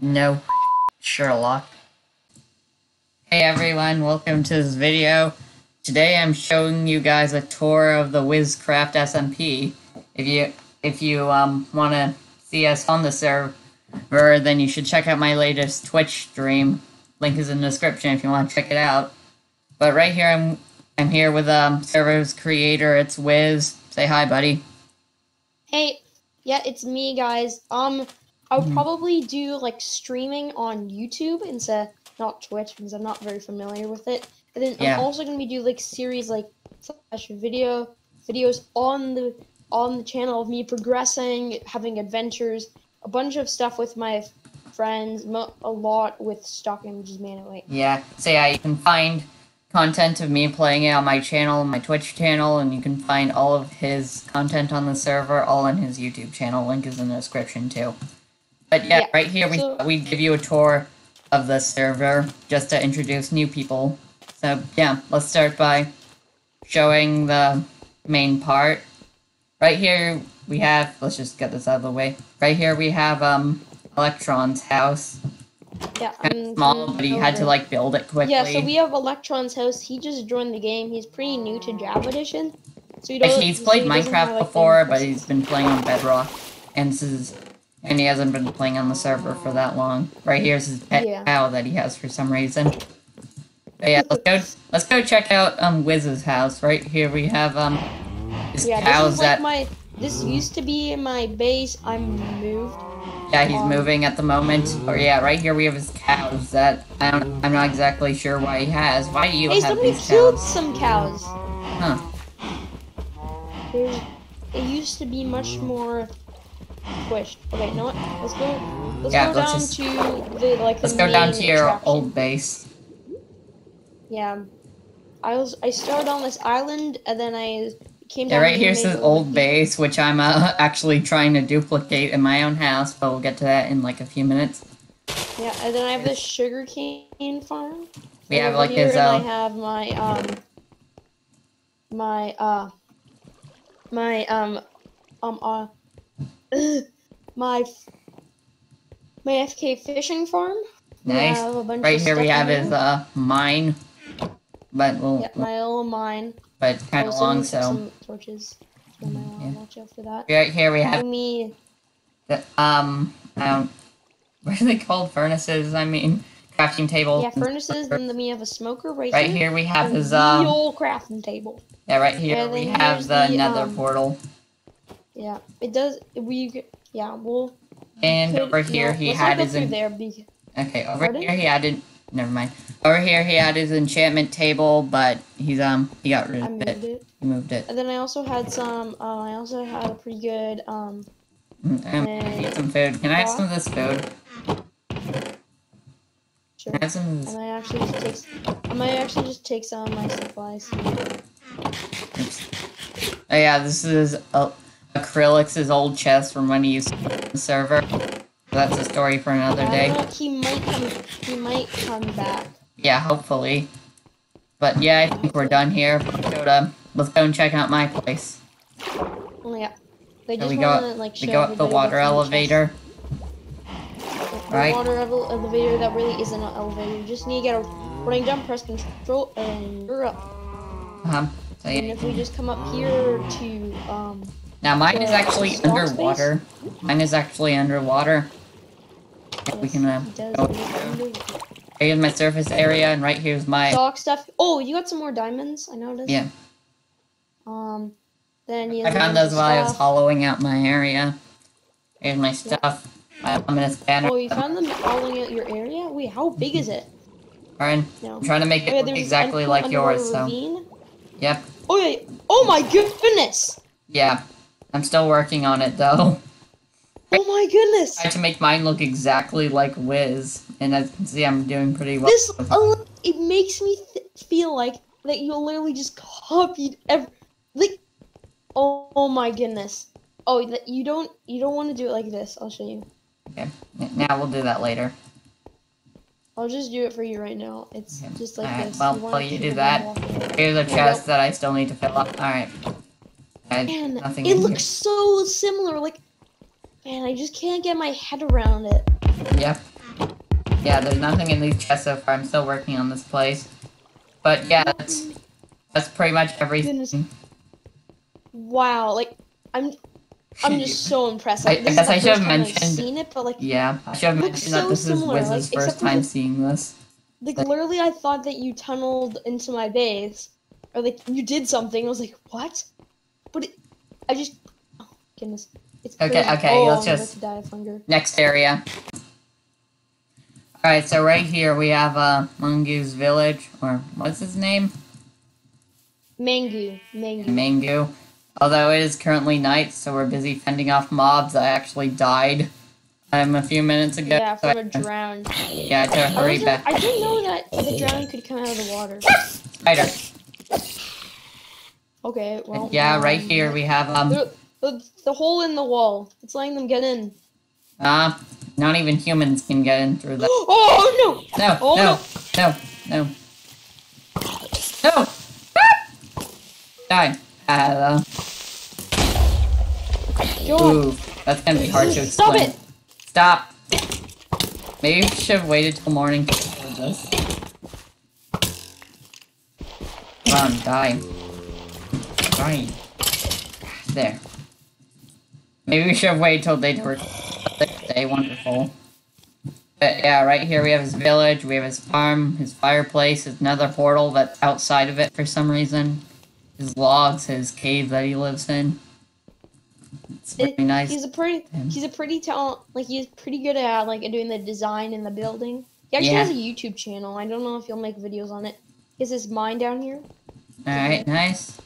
No, Sherlock. Hey everyone, welcome to this video. Today I'm showing you guys a tour of the WhizCraft SMP. If you if you um want to see us on the server, then you should check out my latest Twitch stream. Link is in the description if you want to check it out. But right here I'm I'm here with um server's creator. It's Whiz. Say hi, buddy. Hey, yeah, it's me, guys. Um, I would mm-hmm. probably do like streaming on YouTube instead, not Twitch, because I'm not very familiar with it. And then Yeah. I'm also gonna be do like series like slash video videos on the on the channel of me progressing, having adventures, a bunch of stuff with my friends, mo- a lot with stock images manually. Yeah, so yeah, you can find content of me playing it on my channel, my Twitch channel, and you can find all of his content on the server, all on his YouTube channel. Link is in the description too. But yeah, Yeah, right here we so- we give you a tour of the server just to introduce new people. So yeah, let's start by showing the main part. Right here we have let's just get this out of the way. Right here we have um Electron's house. Yeah, Kind of small, but he had to like build it quickly. Yeah, so we have Electron's house. He just joined the game. He's pretty new to Java Edition. So he he's so played he Minecraft have, like, before, but he's been playing on Bedrock, and this is, and he hasn't been playing on the server for that long. Right here's his pet Yeah. cow that he has for some reason. But yeah, let's go. Let's go check out um Whiz's house. Right here we have um his Yeah, cows this is like my. This used to be my base. I'm moved. yeah he's um, moving at the moment. Or yeah, right here we have his cows that I don't. I'm not exactly sure why he has. Why do you Hey, have somebody these killed cows? some cows. Huh? There's. It used to be much more squished. Okay, you know what? Let's go. Let's Yeah, go let's down just- to the like. Let's the go down to your attraction. old base. Yeah. I was. I started on this island, and then I came down. Yeah, right here's his old base, which I'm uh, actually trying to duplicate in my own house, but we'll get to that in like a few minutes. Yeah, and then I have this sugar cane farm. We have like here, his and I uh, have my um my uh my um um uh my my FK fishing farm. Nice. a Right here we have in his uh mine, but we'll, yeah, my little mine. but it's kind of long, so some torches. So I might wanna Yeah. watch out for that. right here we have me the um I don't what are they called furnaces? I mean crafting table. yeah furnaces. and then we have a smoker right, Right here. here we have the um old crafting table. yeah right here we have the the, Nether um, portal, Yeah, it does. We yeah, we'll and over here no, he had his en- there. Be, Okay, over Pardon? here he added. Never mind. Over here he had his enchantment table, but he's um he got rid I of moved it. it. He moved it. And then I also had some. Uh, I also had a pretty good. Um, Mm, I'm gonna get some food. Can I have some of this food? sure. Can I have some of I this? might actually just take. s- I might actually just take some of my supplies. Oops. Oh yeah, this is uh, Acrylix's old chest from when he used to play on the server. That's a story for another day. he might come. He might come back. Yeah, hopefully. But yeah, I think we're done here. Let's go to let's go and check out my place. Oh yeah. So we go up, like we go up the water what's in the chest. elevator. The right? water ele- elevator that really isn't an elevator. You just need to get a running jump, press control, and you're up. Um, so And if we just come up here to um. Now mine is actually underwater. Mine is actually underwater. Yeah, we can uh, go live through. under- Here's my surface area, and right here's my Stock stuff. Oh, you got some more diamonds. I noticed. yeah. Um, then you. I found those while I was hollowing out my area. Here's my stuff. My luminous banner. Oh, you found them hollowing out your area. Wait, how big is it? Alright, No. I'm trying to make it Oh, yeah, exactly like yours. So ravine. yep, Oh yeah. Oh my goodness. yeah. I'm still working on it though. Oh my goodness. I tried to make mine look exactly like Whiz, and as you can see, I'm doing pretty well. This it. makes me th- feel like that you literally just copied every like. Oh, oh my goodness. Oh, that you don't you don't want to do it like this. I'll show you. Okay, now we'll do that later. I'll just do it for you right now. It's Okay. just like Alright, this. well, wanna while you do that. Here's a chest that I still need to fill up. Alright. I- Man, Nothing it looks so similar. Like, man, I just can't get my head around it. here. Yep. yeah, there's nothing in these chests so far. I'm still working on this place. But yeah, that's that's pretty much everything. Wow, like I'm I'm just so impressed. I- Like, I this is guess I should have mentioned- seen it, but like Yeah, I should have mentioned that so this is similar, Whiz's like, first time the- seeing this. like Like- literally I thought that you tunneled into my base. Or like you did something. I was like, what? But it, I just oh goodness. It's Okay, crazy. okay, oh, let's just- to die of hunger. Next area. Alright, so right here we have uh, Mungu's village, or what's his name? Mangu. Mangu. Mangu. Although it is currently night, so we're busy fending off mobs. I actually died um, a few minutes ago. yeah, so from I- a drowned. yeah, I had to hurry wasn't- back. I didn't know that the drowning could come out of the water. Spider. Okay, well. yeah, right um, here we have um The, the, the hole in the wall. It's letting them get in. uh not even humans can get in through that. Oh no! No, Oh, no, no, no. No! Ah! Die. Uh, ooh, that's gonna be hard to explain. Stop it! Stop! Maybe we should have waited till morning to record this. Come on, die. Die. There. Maybe we should have waited till to record. Day wonderful. But yeah, right here we have his village, we have his farm, his fireplace, his nether portal that's outside of it for some reason. His logs, his cave that he lives in. It's It- nice. He's a pretty. He's a pretty talent. Like he's pretty good at like doing the design in the building. He actually Yeah. has a YouTube channel. I don't know if he'll make videos on it. Is his mine down here? Alright, nice.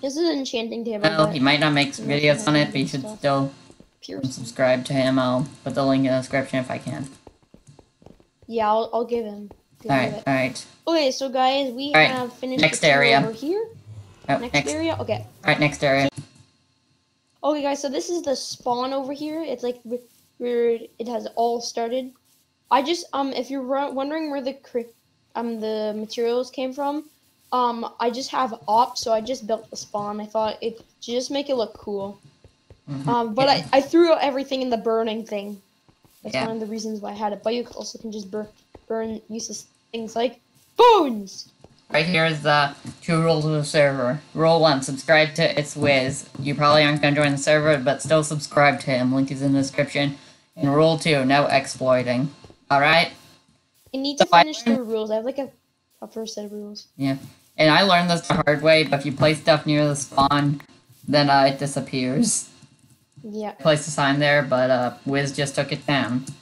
This is an enchanting table. Well, he might not make videos on it, but you should Stuff. still pure. subscribe to him. I'll put the link in the description if I can. Yeah, I'll, I'll give him. give Alright, it. alright. Okay, so guys, we have finished next the area. over here. Oh, Next, next, area. Okay. alright, next area. Okay, guys. So this is the spawn over here. It's like where it has all started. I just um, if you're wondering where the um the materials came from, um, I just have op, so I just built the spawn. I thought it just make it look cool. Mhm. Um, but I, I threw everything in the burning thing. That's Yeah. one of the reasons why I had it. But you also can just burn burn useless things like bones. Right here is the two rules of the server. Rule one, subscribe to It's Whiz. You probably aren't going to join the server, but still subscribe to him. Link is in the description. And rule two, no exploiting. Alright? I need to So I finish the rules. I have like a, a first set of rules. Yeah. And I learned this the hard way, but if you place stuff near the spawn, then uh, it disappears. Yeah. I placed a sign there, but uh, Whiz just took it down.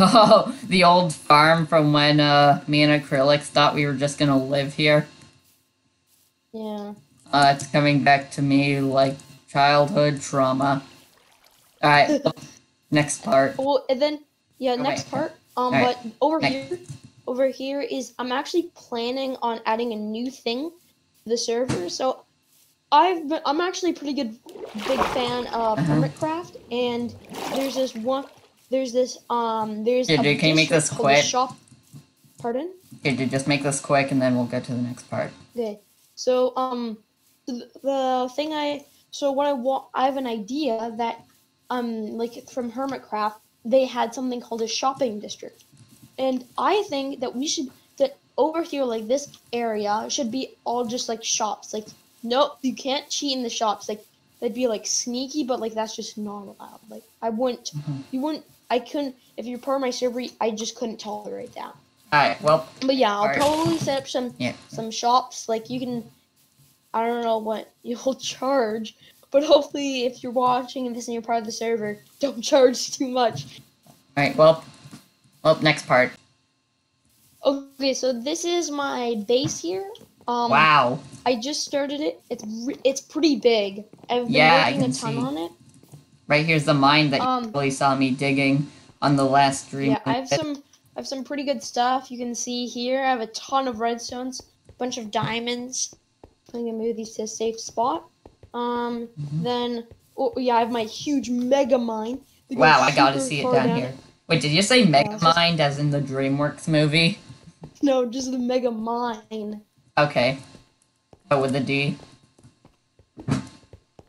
Oh, the old farm from when uh, me and Acrylics thought we were just gonna live here. Yeah. Uh, it's coming back to me like childhood trauma. Alright, next part. Well, and then yeah, Oh, next part. Um, Alright. but over Next. here, over here is I'm actually planning on adding a new thing to the server. So I've been, I'm actually a pretty good big fan of Uh-huh. Hermitcraft, and there's this one. There's this um. There's Here, a dude, can you make this quick? Shop. Pardon. Okay, dude, just make this quick and then we'll get to the next part. Okay. So um, the, the thing I so what I want I have an idea that um like from Hermitcraft they had something called a shopping district, and I think that we should that over here like this area should be all just like shops. Like no, you can't cheat in the shops. Like that'd be like sneaky, but like that's just not allowed. Like I wouldn't, Mhm. you wouldn't. I couldn't if you're part of my server. I just couldn't tolerate that. Alright, well, But yeah, I'll Alright. probably set up some yeah. some shops like you can i don't know what you'll charge but hopefully if you're watching this and you're part of the server don't charge too much Alright, well, well, next part. okay so this is my base here um Wow. i just started it it's it's pretty big i've been Yeah, I working can a ton see. on it Right here's the mine that Um, you probably saw me digging on the last stream. yeah i have some i have some pretty good stuff you can see here i have a ton of redstones a bunch of diamonds i'm gonna move these to a safe spot um Mhm. then oh yeah i have my huge mega mine Wow, I gotta see it far down here. Wait, did you say Megamind as in the DreamWorks movie? No, just the mega mine. Okay. But with the D.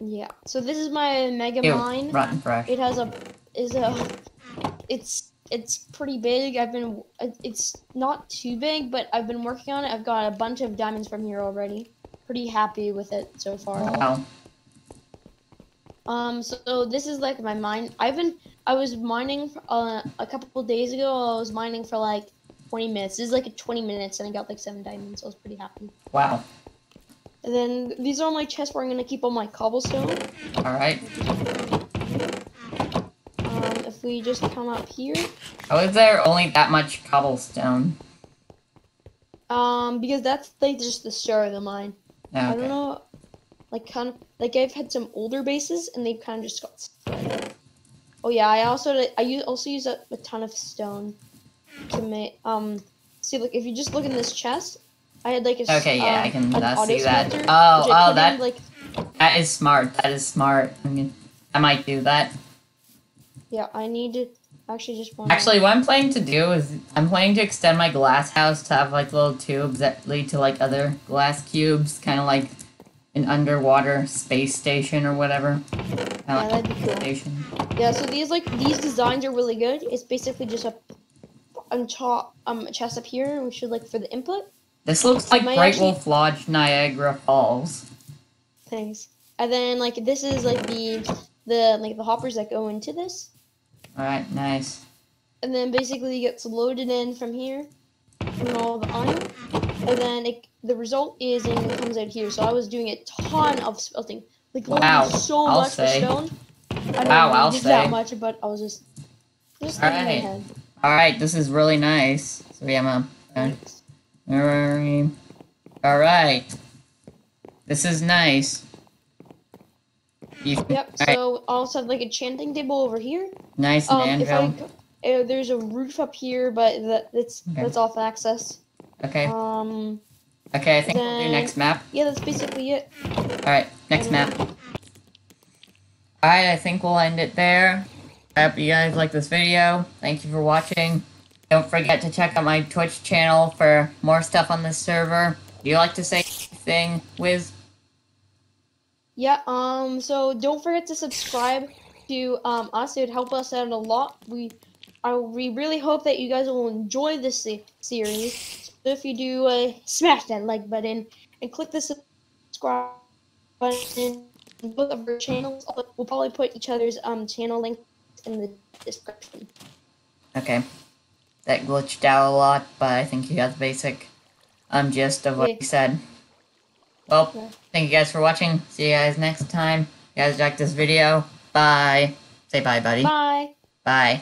Yeah. So this is my mega Ew, mine. rotten fresh. It has a is a it's it's pretty big. I've been it's not too big, but I've been working on it. I've got a bunch of diamonds from here already. Pretty happy with it so far. Oh, wow. Um, so this is like my mine. I've been I was mining uh, a couple days ago. I was mining for like 20 minutes. This is like 20 minutes, and I got like seven diamonds. So I was pretty happy. Wow. And then these are my chests where I'm gonna keep all my cobblestone. All right. Um, if we just come up here, How is there only that much cobblestone? um, because that's like just the start of the mine. I don't know, like kind of like I've had some older bases and they kind of just got. Oh yeah, I also I use also use a, a ton of stone to make um. See, look if you just look in this chest, I had like a Okay, yeah, I um, can, an uh, see that. smelter, Oh, oh, put in, that- like That is smart. That is smart. I mean, I might do that. yeah. I need to actually just one. Actually, what I'm planning to do is I'm planning to extend my glass house to have like little tubes that lead to like other glass cubes, kind of like an underwater space station or whatever. Yeah, like that'd be cool. station. Yeah, so these like these designs are really good. It's basically just a on top um chest up here, which should like for the input. This looks like Great actually- Wolf Lodge, Niagara Falls. Thanks. And then like this is like the the like the hoppers that go into this. All right, nice. And then basically it gets loaded in from here from all the iron. And then it, the result is and it comes out here. So I was doing a ton of smelting. Like Wow, so I'll much say. for stone. I don't Wow, know I'll that say. much, but I was just just All thinking in my right. head. All right, this is really nice. So yeah, I'm a. Thanks. All right. This is nice. You, Yep. Alright. So I also have like a chanting table over here. nice Um, if I uh, there's a roof up here, but that that's Okay. that's off access. Okay. Um, Okay, I think we'll do next map. yeah, that's basically it. Alright, next map. Alright, I think we'll end it there. I hope you guys like this video. Thank you for watching. Don't forget to check out my Twitch channel for more stuff on this server. Do you like to say anything, Whiz? Yeah. Um. So don't forget to subscribe to um us. It would help us out a lot. We, I we really hope that you guys will enjoy this se- series. So if you do, uh, smash that like button and click the subscribe button. Both of our channels. We'll probably put each other's um channel link in the description. Okay. That glitched out a lot, but I think you got the basic um gist of what Yeah. he said. Well, Yeah. thank you guys for watching. See you guys next time. You guys like this video. Bye. Say bye, buddy. Bye. Bye.